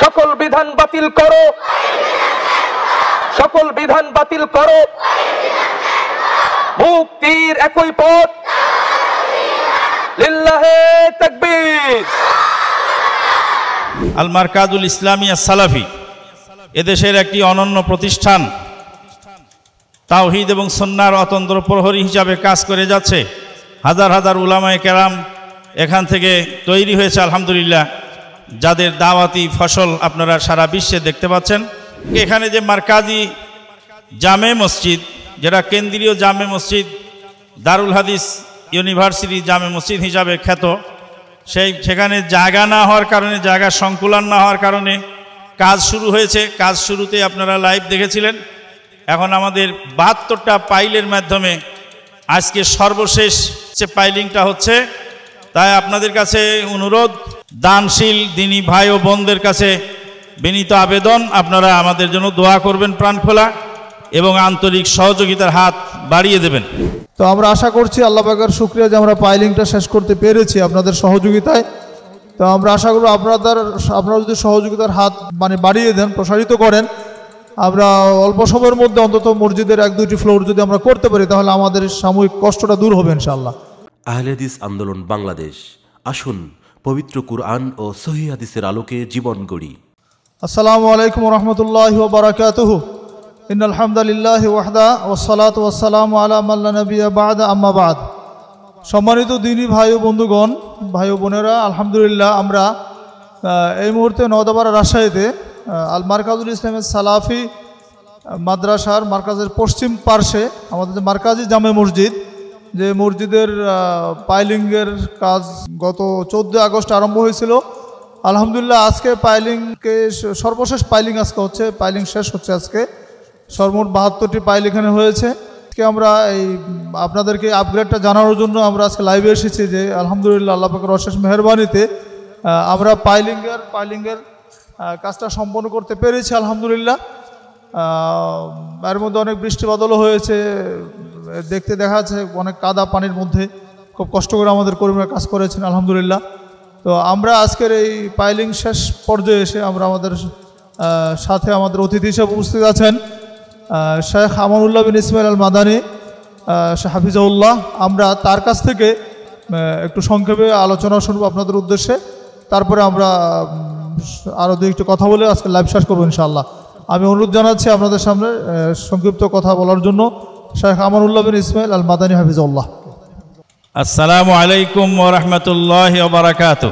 সকল বিধান বাতিল করো। সকল বিধান বাতিল করো। মুক্তির একই পথ। লিল্লাহে তাকবীর। আল মারকাজুল ইসলামিয়া সালাফি। এদেশের একটি অনন্য প্রতিষ্ঠান। তাওহিদ এবং সন্ন্যার অতন্ত্র প্রহরী হিসাবে কাজ করে যাচ্ছে। হাজার হাজার উলামায় কেরাম এখান থেকে তৈরি হয়েছে, আলহামদুলিল্লাহ। যাদের দাওয়াতি ফসল আপনারা সারা বিশ্বে দেখতে পাচ্ছেন। এখানে যে মারকাজি জামে মসজিদ, যেটা কেন্দ্রীয় জামে মসজিদ, দারুল হাদিস ইউনিভার্সিটি জামে মসজিদ হিসাবে খ্যাত, সেই সেখানে জায়গা না হওয়ার কারণে, জায়গা সংকুলন না হওয়ার কারণে কাজ শুরু হয়েছে। কাজ শুরুতে আপনারা লাইভ দেখেছিলেন। এখন আমাদের বাহাত্তরটা পাইলের মাধ্যমে আজকে সর্বশেষ যে পাইলিংটা হচ্ছে, তাই আপনাদের কাছে অনুরোধ, দানশীল দিনী ভাই ও বোনদের কাছে বিনীত আবেদন, আপনারা আমাদের জন্য দোয়া করবেন প্রাণ খোলা এবং আন্তরিক সহযোগিতার হাত বাড়িয়ে দেবেন। তো আমরা আশা করছি আল্লাহ পাকের শুক্রিয়া যে আমরা পাইলিংটা শেষ করতে পেরেছি আপনাদের সহযোগিতায়। তো আমরা আশা করব আপনাদের, আপনারা যদি সহযোগিতার হাত মানে বাড়িয়ে দেন, প্রসারিত করেন আমরা অল্প সময়ের মধ্যে অন্তত মসজিদের এক দুইটি ফ্লোর যদি আমরা করতে পারি তাহলে আমাদের সাময়িক কষ্টটা দূর হবে ইনশাআল্লাহ। আহলেদিস আন্দোলন বাংলাদেশ আসুন পবিত্র কুরআন ও সহি হাদিসের আলোকে জীবন গড়ি। আসসালামু আলাইকুম রহমতুল্লাহ বারাকাতুহু ইন আলহামদুলিল্লাহ ওয়াহদা ওসালাত ওয়াসালাম আলা নবী বাদ আম্মাবাদ সম্মানিত দিনী ভাই ও বন্ধুগণ ভাই ও বোনেরা আলহামদুলিল্লাহ আমরা এই মুহূর্তে নওদাপাড়া রাজশাহীতে আল মার্কাজুল ইসলামের সালাফি মাদ্রাসার মার্কাজের পশ্চিম পার্শ্বে আমাদের যে মার্কাজি জামে মসজিদ যে মসজিদের পাইলিংয়ের কাজ গত চোদ্দ আগস্ট আরম্ভ হয়েছিল। আলহামদুলিল্লাহ আজকে পাইলিংকে সর্বশেষ পাইলিং আজকে হচ্ছে পাইলিং শেষ হচ্ছে আজকে। সর্বমোট বাহাত্তরটি পাইল এখানে হয়েছে। আজকে আমরা এই আপনাদেরকে আপগ্রেডটা জানানোর জন্য আমরা আজকে লাইভে এসেছি যে আলহামদুলিল্লাহ আল্লাহ পাকের অশেষ মেহরবানিতে আমরা পাইলিংয়ের আহ, কাজটা সম্পন্ন করতে পেরেছি, আলহামদুলিল্লাহ। এর মধ্যে অনেক বৃষ্টি বাদলও হয়েছে, দেখতে দেখা যাচ্ছে অনেক কাদা পানির মধ্যে। খুব কষ্ট করে আমাদের কর্মীরা কাজ করেছেন, আলহামদুলিল্লাহ। তো আমরা আজকের এই পাইলিং শেষ পর্যায়ে এসে আমরা আমাদের সাথে আমাদের অতিথি হিসেবে উপস্থিত আছেন শেখ আমানুল্লাহ বিন ইসমাইল আল মাদানী হাফিজাউল্লাহ। আমরা তার কাছ থেকে একটু সংক্ষেপে আলোচনা শুনব আপনাদের উদ্দেশ্যে। তারপরে আমরা আরও দু একটু কথা বলে আজকে লাইভ শেষ করবো ইনশাআল্লাহ আমি অনুরোধ জানাচ্ছি আপনাদের সামনে আহ, সংক্ষিপ্ত কথা বলার জন্য শেখ আমানুল্লাহ বিন ইসমাইল আল মাদানী হাফিজাউল্লাহ আসসালামু আলাইকুম ওরহমতুল্লাহ ওবরাকাত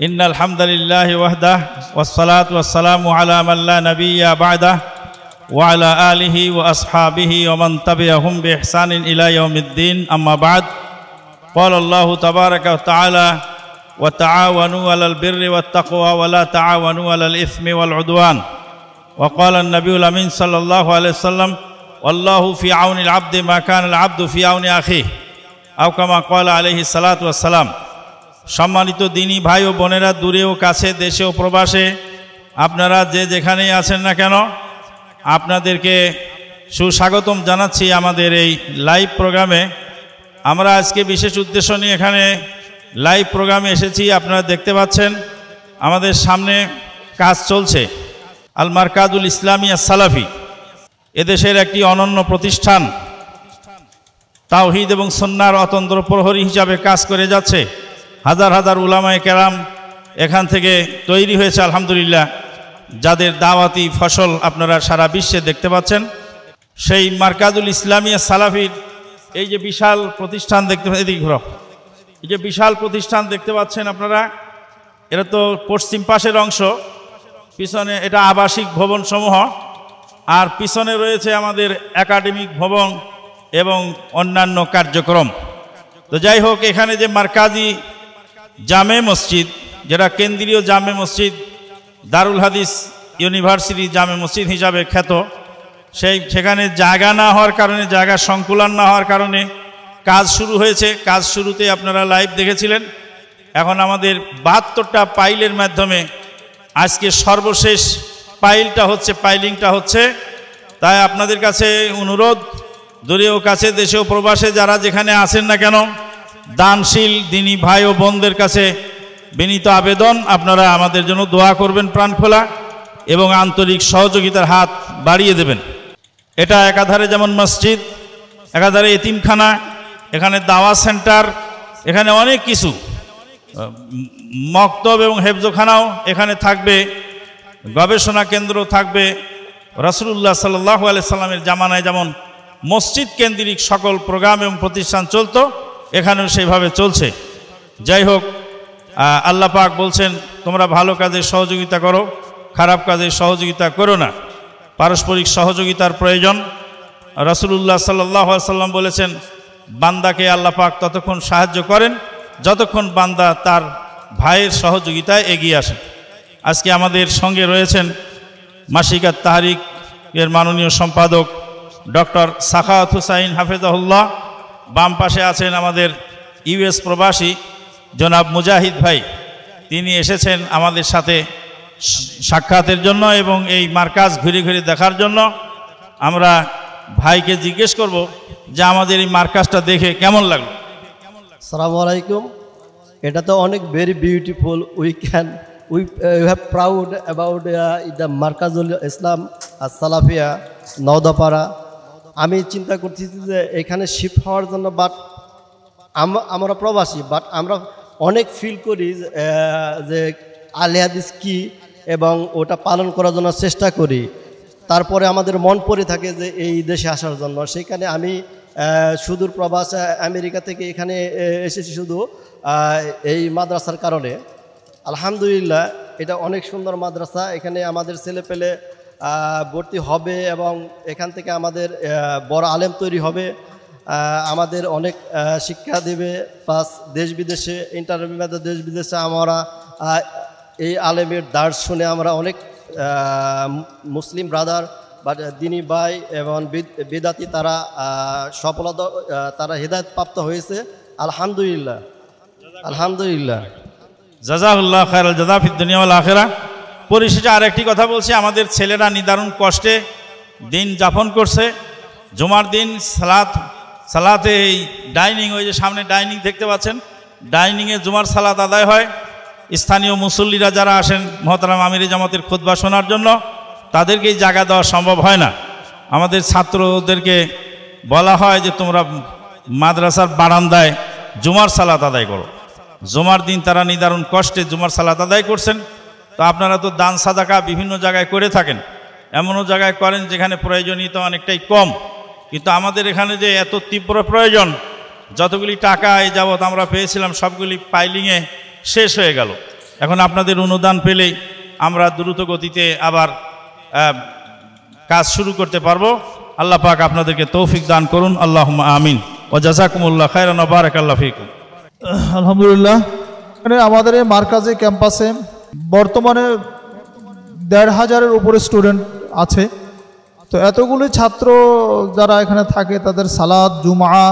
ইন আলহামদুলিল্লাহ ওয়াহদাহ ওয়াসসালাতু ওয়াসসালামু আলা মাল্লা নাবিয়্যা বা'দাহ ওয়া আলা আলিহি ওয়া আসহাবিহি ওয়া মান তাবিআহুম বিইহসানিন ইলা ইয়াউমিদ্দিন আম্মা বা'দ قال الله تبارك وتعالى وتعاونوا على البر والتقوى ولا تعاونوا على الإثم والعدوان وقال النبي الأمين صلى الله عليه وسلم والله في عون العبد ما كان العبد في عون أخيه আউকামা কল আলহি সালাত সালাম সম্মানিত দিনী ভাই ও বোনেরা দূরে ও কাছে দেশে ও প্রবাসে আপনারা যে যেখানেই আছেন না কেন আপনাদেরকে সুস্বাগতম জানাচ্ছি আমাদের এই লাইভ প্রোগ্রামে আমরা আজকে বিশেষ উদ্দেশ্য নিয়ে এখানে লাইভ প্রোগ্রামে এসেছি, আপনারা দেখতে পাচ্ছেন, আমাদের সামনে কাজ চলছে। আল মারকাজুল ইসলামিয়া সালাফি, এদেশের একটি অনন্য প্রতিষ্ঠান। তাওহিদ এবং সন্ন্যার অতন্ত্র প্রহরী হিসাবে কাজ করে যাচ্ছে। হাজার হাজার উলামায় কেরাম এখান থেকে তৈরি হয়েছে, আলহামদুলিল্লাহ। যাদের দাওয়াতি ফসল আপনারা সারা বিশ্বে দেখতে পাচ্ছেন, সেই মার্কাজুল ইসলামিয়া সালাফির এই যে বিশাল প্রতিষ্ঠান দেখতে এদিকে ঘুরো এই যে বিশাল প্রতিষ্ঠান দেখতে পাচ্ছেন আপনারা, এটা তো পশ্চিম পাশের অংশ, পিছনে এটা আবাসিক ভবন সমূহ আর পিছনে রয়েছে আমাদের একাডেমিক ভবন এবং অন্যান্য কার্যক্রম। তো যাই হোক, এখানে যে মার্কাজি জামে মসজিদ, যেটা কেন্দ্রীয় জামে মসজিদ, দারুল হাদিস ইউনিভার্সিটি জামে মসজিদ হিসাবে খ্যাত, সেই সেখানে জায়গা না হওয়ার কারণে, জায়গা সংকুলন না হওয়ার কারণে কাজ শুরু হয়েছে, কাজ শুরুতে আপনারা লাইভ দেখেছিলেন। এখন আমাদের বাহাত্তরটা পাইলের মাধ্যমে আজকে সর্বশেষ পাইলটা হচ্ছে, পাইলিংটা হচ্ছে। তাই আপনাদের কাছে অনুরোধ দূরেও কাছে দেশেও প্রবাসে যারা যেখানে আছেন না কেন, দানশীল, দিনী ভাই ও বোনদের কাছে বিনীত আবেদন, আপনারা আমাদের জন্য দোয়া করবেন প্রাণ খোলা এবং আন্তরিক সহযোগিতার হাত বাড়িয়ে দেবেন। এটা একাধারে যেমন মসজিদ, একাধারে এতিমখানা এখানে দাওয়া সেন্টার, এখানে অনেক কিছু। মক্তব এবং হেফজোখানাও এখানে থাকবে, গবেষণা কেন্দ্র থাকবে। রসুল্লাহ সাল্লাহ সাল্লামের জামানায় যেমন মসজিদ কেন্দ্রিক সকল প্রোগ্রাম এবং প্রতিষ্ঠান চলতো, এখানেও সেইভাবে চলছে। যাই হোক আল্লাহ পাক বলছেন, তোমরা ভালো কাজে সহযোগিতা করো, খারাপ কাজে সহযোগিতা করো না। পারস্পরিক সহযোগিতার প্রয়োজন। রসুল্লাহ সাল্লাহ সাল্লাম বলেছেন বান্দাকে আল্লাহ পাক ততক্ষণ সাহায্য করেন, যতক্ষণ বান্দা তার ভাইয়ের সহযোগিতায় এগিয়ে আসেন আজকে আমাদের সঙ্গে রয়েছেন মাসিকাত তাহারিক এর মাননীয় সম্পাদক ডক্টর সাখাওয়াত হুসাইন হাফেজাহুল্লাহ। বাম পাশে আছেন আমাদের ইউএস প্রবাসী জনাব মুজাহিদ ভাই। তিনি এসেছেন আমাদের সাথে সাক্ষাতের জন্য এবং এই মার্কাজ ঘুরে ঘুরে দেখার জন্য। আমরা ভাইকে জিজ্ঞেস করব যে আমাদের এই মার্কাসটা দেখে কেমন লাগল? সালামু আলাইকুম। এটা তো অনেক very beautiful we can we you have proud about the Markazul Islam আর সালাফিয়া নওদাপাড়া। আমি চিন্তা করতেছি যে এখানে শিফট হওয়ার জন্য বাট আমরা প্রবাসী বাট আমরা অনেক ফিল করি যে, আলে কী এবং ওটা পালন করার জন্য চেষ্টা করি। তারপরে আমাদের মন পড়ে থাকে যে এই দেশে আসার জন্য। সেখানে আমি সুদূর প্রবাস আমেরিকা থেকে এখানে এসেছি শুধু এই মাদ্রাসার কারণে। আলহামদুলিল্লাহ, এটা অনেক সুন্দর মাদ্রাসা। এখানে আমাদের ছেলে পেলে ভর্তি হবে এবং এখান থেকে আমাদের বড় আলেম তৈরি হবে। আমাদের অনেক শিক্ষা দেবে। প্লাস দেশ বিদেশে ইন্টারভিউ দেশ বিদেশে আমরা এই আলেমের দাঁড় শুনে আমরা অনেক মুসলিম ব্রাদার বা দিনী ভাই এবং বিদ- বেদাতি তারা সফলতা তারা হৃদায়ত প্রাপ্ত হয়েছে। আলহামদুলিল্লাহ। আলহামদুলিল্লাহ। জাজাহুল্লাহ খায়রাল জাজাফিদ দুনিয়াওয়াল আখেরা। পরিশেষে আরেকটি কথা বলছি, আমাদের ছেলেরা নিদারুণ কষ্টে দিন যাপন করছে। জুমার দিন সালাত, সালাতে এই ডাইনিং, ওই যে সামনে ডাইনিং দেখতে পাচ্ছেন, ডাইনিংয়ে জুমার সালাত আদায় হয়। স্থানীয় মুসল্লিরা যারা আসেন মহতারাম আমিরি জামাতের খুদ্া শোনার জন্য, তাদেরকে এই জায়গা দেওয়া সম্ভব হয় না। আমাদের ছাত্রদেরকে বলা হয় যে তোমরা মাদ্রাসার বারান্দায় জুমার সালাত আদায় করো। জুমার দিন তারা নিদারুণ কষ্টে জুমার সালাত আদায় করছেন। তো আপনারা তো দান সাদাকা বিভিন্ন জায়গায় করে থাকেন। এমনও জায়গায় করেন যেখানে প্রয়োজনীয়তা অনেকটাই কম। কিন্তু আমাদের এখানে যে এত তীব্র প্রয়োজন, যতগুলি টাকা এই যাবৎ আমরা পেয়েছিলাম, সবগুলি পাইলিংয়ে শেষ হয়ে গেল। এখন আপনাদের অনুদান পেলেই আমরা দ্রুত গতিতে আবার কাজ শুরু করতে পারব। আল্লাহ পাক আপনাদেরকে তৌফিক দান করুন। আল্লাহ আমিন। ও জাজাকুমুল্লাহ খায়রান বারাক আল্লাহ ফিকুম। আলহামদুলিল্লাহ। আমাদের এই মার্কাজে ক্যাম্পাসে বর্তমানে দেড় হাজারের উপরে স্টুডেন্ট আছে। তো এতগুলি ছাত্র যারা এখানে থাকে, তাদের সালাদ জুমা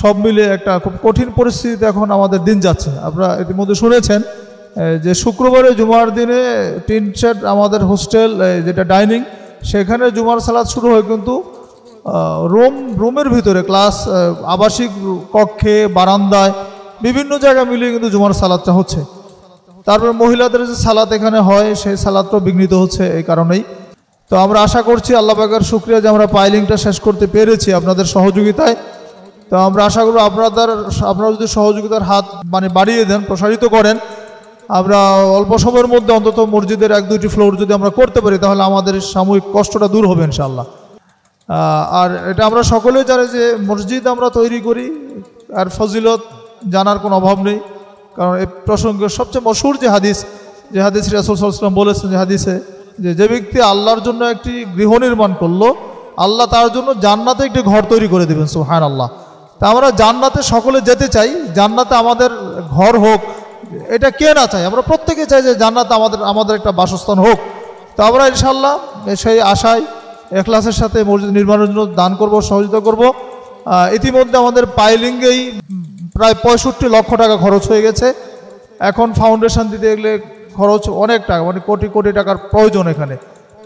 সব মিলে একটা খুব কঠিন পরিস্থিতিতে এখন আমাদের দিন যাচ্ছে। আপনারা ইতিমধ্যে শুনেছেন যে শুক্রবারে জুমার দিনে টিন শেড আমাদের হোস্টেল যেটা ডাইনিং, সেখানে জুমার সালাদ শুরু হয় কিন্তু রুম, রুমের ভিতরে ক্লাস আবাসিক কক্ষে, বারান্দায়, বিভিন্ন জায়গা মিলিয়ে কিন্তু জুমার সালাদটা হচ্ছে। তারপরে মহিলাদের যে সালাত এখানে হয়, সেই সালাদটাও বিঘ্নিত হচ্ছে এই কারণেই। তো আমরা আশা করছি, আল্লাহ পাকের শুক্রিয়া যে আমরা পাইলিংটা শেষ করতে পেরেছি আপনাদের সহযোগিতায়। তো আমরা আশা করব আপনাদের, আপনারা যদি সহযোগিতার হাত মানে বাড়িয়ে দেন, প্রসারিত করেন, আমরা অল্প সময়ের মধ্যে অন্তত মসজিদের এক, দুইটি ফ্লোর যদি আমরা করতে পারি, তাহলে আমাদের সাময়িক কষ্টটা দূর হবে ইনশাল্লাহ আর এটা আমরা সকলেই জানি যে মসজিদ আমরা তৈরি করি আর ফজিলত জানার কোনো অভাব নেই। কারণ এই প্রসঙ্গে সবচেয়ে মশহুর যে হাদিস যে হাদিস রাসুলাম বলেছেন যে হাদিসে, যে যে ব্যক্তি আল্লাহর জন্য একটি গৃহ নির্মাণ করল, আল্লাহ তার জন্য জান্নাতে একটি ঘর তৈরি করে দেবেন সুহান আল্লাহ তা আমরা জান্নাতে সকলে যেতে চাই, জান্নাতে আমাদের ঘর হোক, এটা কে না চাই আমরা প্রত্যেকে চাই যে জান্নাতে আমাদের আমাদের একটা বাসস্থান হোক। তো আমরা ইনশাল্লাহ সেই আশায় এখলাসের সাথে মসজিদ নির্মাণের জন্য দান করব, সহযোগিতা করব। ইতিমধ্যে আমাদের পাইলিংয়েই প্রায় পঁয়ষট্টি লক্ষ টাকা খরচ হয়ে গেছে। এখন ফাউন্ডেশন দিতে গেলে খরচ অনেক টাকা মানে কোটি কোটি টাকার প্রয়োজন এখানে।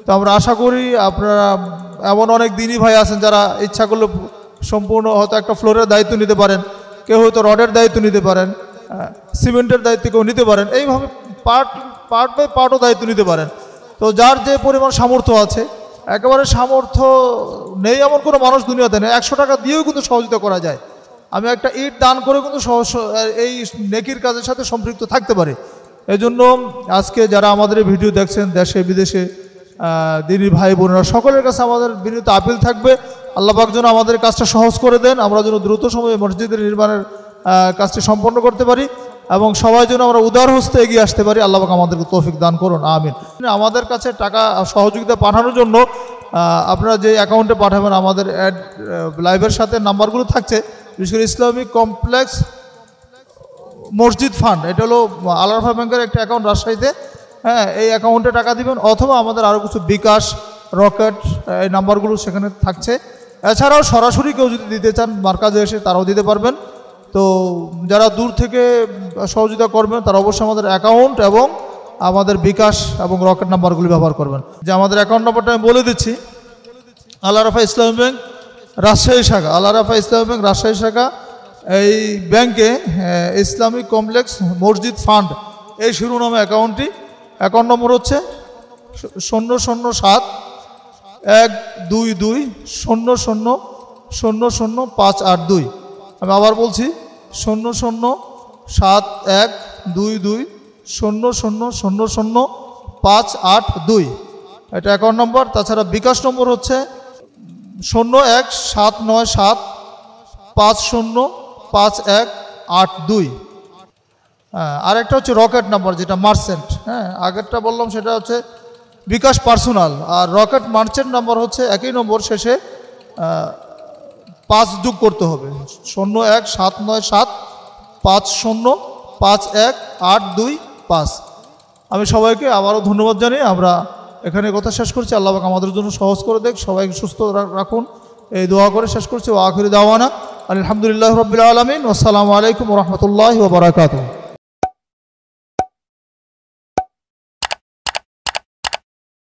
তো আমরা আশা করি আপনারা, এমন অনেক দিনই ভাই আছেন যারা ইচ্ছা করলে সম্পূর্ণ হয়তো একটা ফ্লোরের দায়িত্ব নিতে পারেন কেউ হয়তো রডের দায়িত্ব নিতে পারেন হ্যাঁ, সিমেন্টের দায়িত্ব কেউ নিতে পারেন এইভাবে পার্ট পার্ট বাই পার্টও দায়িত্ব নিতে পারেন। তো যার যে পরিমাণ সামর্থ্য আছে একেবারে সামর্থ্য নেই এমন কোনো মানুষ দুনিয়াতে নেই। একশো টাকা দিয়েও কিন্তু সহযোগিতা করা যায়। আমি একটা ইট দান করে কিন্তু এই নেকির কাজের সাথে সম্পৃক্ত থাকতে পারি। এজন্য আজকে যারা আমাদের ভিডিও দেখছেন দেশে বিদেশে দিনী ভাই বোনেরা সকলের কাছে আমাদের বিনীত আপিল থাকবে। আল্লাহ পাক যেন আমাদের কাজটা সহজ করে দেন, আমরা যেন দ্রুত সময়ে মসজিদের নির্মাণের কাজটি সম্পন্ন করতে পারি এবং সবাই যেন আমরা উদার হস্তে এগিয়ে আসতে পারি। আল্লাহ পাক আমাদেরকে তৌফিক দান করুন, আমিন। আমাদের কাছে টাকা সহযোগিতা পাঠানোর জন্য আপনারা যে অ্যাকাউন্টে পাঠাবেন, আমাদের অ্যাড লাইভের সাথে নাম্বারগুলো থাকছে, বিশেষ করে ইসলামিক কমপ্লেক্স মসজিদ ফান্ড, এটা হলো আলারফা ব্যাংকের একটা অ্যাকাউন্ট রাজশাহীতে। হ্যাঁ এই অ্যাকাউন্টে টাকা দিবেন, অথবা আমাদের আরও কিছু বিকাশ, রকেট, এই নাম্বারগুলো সেখানে থাকছে। এছাড়াও সরাসরি কেউ যদি দিতে চান মার্কাজে এসে তারাও দিতে পারবেন। তো যারা দূর থেকে সহযোগিতা করবেন, তারা অবশ্যই আমাদের অ্যাকাউন্ট এবং আমাদের বিকাশ এবং রকেট নাম্বারগুলি ব্যবহার করবেন। যে আমাদের অ্যাকাউন্ট নাম্বারটা আমি বলে দিচ্ছি আল্লাহ রাফা ইসলামী ব্যাংক, রাজশাহী শাখা। আল্লাহ রাফা ইসলামী ব্যাংক, রাজশাহী শাখা। এই ব্যাংকে ইসলামিক কমপ্লেক্স মসজিদ ফান্ড, এই শিরোনামে অ্যাকাউন্টটি অ্যাকাউন্ট নম্বর হচ্ছে শূন্য শূন্য সাত এক, দুই দুই, শূন্য শূন্য শূন্য শূন্য, পাঁচ, আট, দুই। আমি আবার বলছি, শূন্য শূন্য, সাত, এক, দুই দুই, শূন্য শূন্য শূন্য শূন্য, পাঁচ, আট, দুই। এটা অ্যাকাউন্ট নম্বর, তাছাড়া বিকাশ নম্বর হচ্ছে শূন্য এক, সাত, নয়, সাত, পাঁচ, শূন্য, পাঁচ, এক, আট, দুই। হ্যাঁ আরেকটা হচ্ছে রকেট নাম্বার, যেটা মার্সেন্ট। হ্যাঁ আগেরটা বললাম, সেটা হচ্ছে বিকাশ পার্সোনাল, আর রকেট মার্চেন্ট নাম্বার হচ্ছে একই নম্বর শেষে পাঁচ যোগ করতে হবে। শূন্য এক, সাত নয়, সাত, পাঁচ শূন্য, পাঁচ এক, আট দুই, পাঁচ। আমি সবাইকে আবারও ধন্যবাদ জানিয়ে আমরা এখানে কথা শেষ করছি। আল্লাহবাক আমাদের জন্য সহজ করে দেখ, সবাইকে সুস্থ রাখুন। এই দোয়া করে শেষ করছি। ও আখিরি দাওয়ানা। আলহামদুলিল্লাহ রবিল আলমিন। আসসালামু আলাইকুম রহমতুল্লাহ ওবরাকাতু